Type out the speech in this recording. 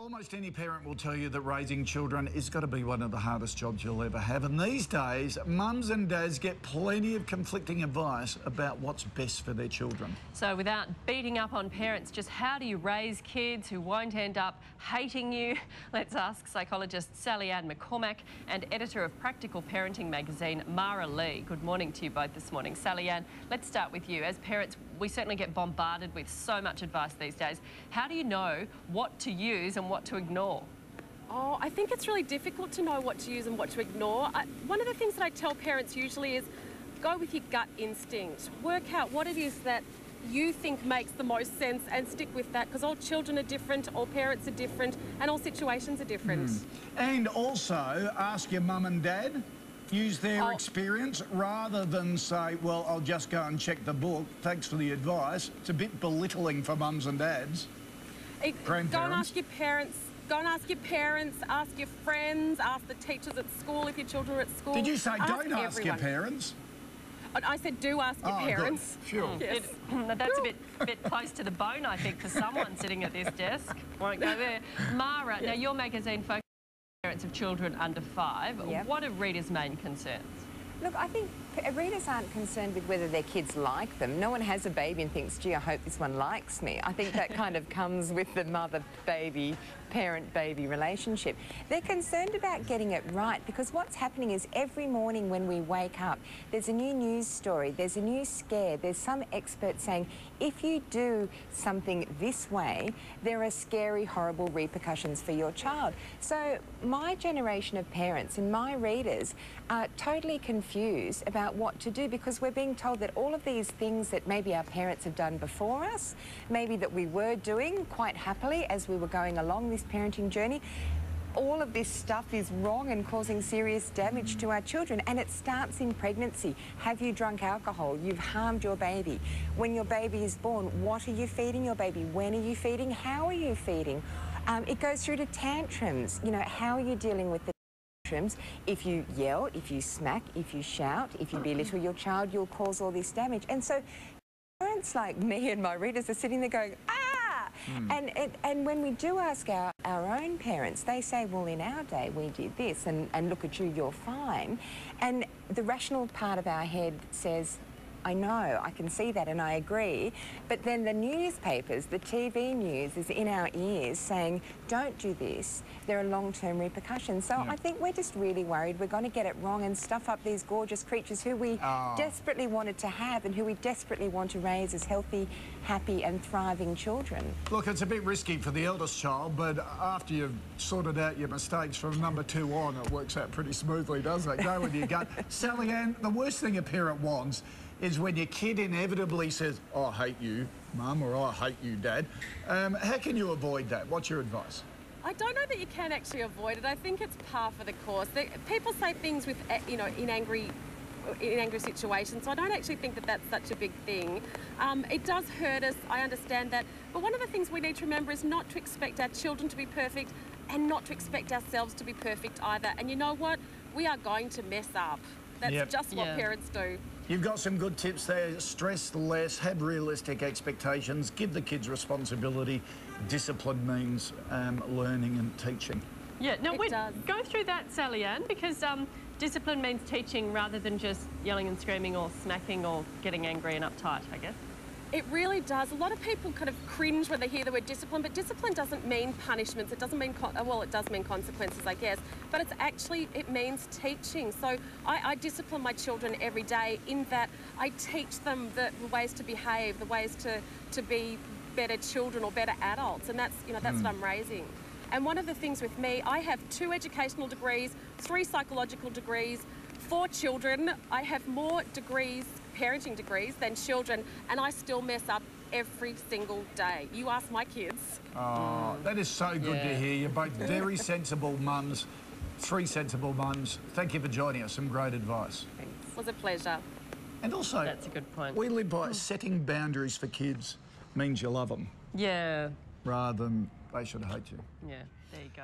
almost any parent will tell you that raising children is got to be one of the hardest jobs you'll ever have. And these days, mums and dads get plenty of conflicting advice about what's best for their children. So, without beating up on parents, just how do you raise kids who won't end up hating you? Let's ask psychologist Sally-Anne McCormack and editor of Practical Parenting magazine, Mara Lee. Good morning to you both this morning. Sally-Anne, let's start with you. As parents, we certainly get bombarded with so much advice these days. How do you know what to use and what to ignore? Oh, I think it's really difficult to know what to use and what to ignore. I, one of the things that I tell parents usually is go with your gut instinct. Work out what it is that you think makes the most sense and stick with that because all children are different, all parents are different, and all situations are different. Mm. And also ask your mum and dad. Use their oh. experience rather than say, well, I'll just go and check the book. Thanks for the advice. It's a bit belittling for mums and dads. It, go and ask your parents. Go and ask your parents, ask your friends, ask the teachers at school if your children are at school. Did you say ask don't ask everyone. your parents? I said do ask your oh, parents. Good. Sure. Mm. Yes. It, that's a bit, bit close to the bone, I think, for someone sitting at this desk. Won't go there. Mara, yeah. now your magazine focuses of children under five. Yep. What are readers' main concerns? Look, I think readers aren't concerned with whether their kids like them. No one has a baby and thinks, gee, I hope this one likes me. I think that kind of comes with the mother-baby parent-baby relationship. They're concerned about getting it right because what's happening is every morning when we wake up, there's a new news story, there's a new scare, there's some expert saying if you do something this way, there are scary, horrible repercussions for your child. So my generation of parents and my readers are totally confused about what to do because we're being told that all of these things that maybe our parents have done before us, maybe that we were doing quite happily as we were going along this this parenting journey, all of this stuff is wrong and causing serious damage to our children. And it starts in pregnancy. Have you drunk alcohol? You've harmed your baby. When your baby is born, what are you feeding your baby? When are you feeding? How are you feeding? Um, it goes through to tantrums. You know, how are you dealing with the tantrums? If you yell, if you smack, if you shout, if you belittle your child, you'll cause all this damage. And so parents like me and my readers are sitting there going, ah, Mm. And, it, and when we do ask our, our own parents, they say, well, in our day, we did this, and, and look at you, you're fine. And the rational part of our head says, I know, I can see that and I agree. But then the newspapers, the TV news is in our ears saying, don't do this. There are long-term repercussions. So yeah. I think we're just really worried we're going to get it wrong and stuff up these gorgeous creatures who we oh. desperately wanted to have and who we desperately want to raise as healthy, happy and thriving children. Look, it's a bit risky for the eldest child, but after you've sorted out your mistakes from number two on, it works out pretty smoothly, doesn't it? Go with your gut. Sally-Anne, the worst thing a parent wants is when your kid inevitably says, oh, I hate you, mum, or oh, I hate you, dad. Um, how can you avoid that? What's your advice? I don't know that you can actually avoid it. I think it's par for the course. People say things with, eh, you know, in angry in angry situations. So I don't actually think that that's such a big thing. Um, it does hurt us, I understand that. But one of the things we need to remember is not to expect our children to be perfect and not to expect ourselves to be perfect either. And you know what? We are going to mess up. That's yep. just what yeah. parents do. You've got some good tips there. Stress less, have realistic expectations, give the kids responsibility. Discipline means um, learning and teaching. Yeah, no, we go through that, Sally-Anne, because um, discipline means teaching rather than just yelling and screaming or smacking or getting angry and uptight, I guess. It really does. A lot of people kind of cringe when they hear the word discipline, but discipline doesn't mean punishments. It doesn't mean, well, it does mean consequences, I guess, but it's actually, it means teaching. So I, I discipline my children every day in that I teach them the, the, ways to behave, the ways to, to be better children or better adults, and that's, you know, that's mm. what I'm raising. And one of the things with me, I have two educational degrees, three psychological degrees, four children. I have more degrees parenting degrees than children, and I still mess up every single day. You ask my kids. Oh, that is so good yeah. to hear. You're both very sensible mums, three sensible mums. Thank you for joining us. Some great advice. Thanks. It was a pleasure. And also, that's a good point. We live by setting boundaries for kids means you love them. Yeah. Rather than they should hate you. Yeah, there you go.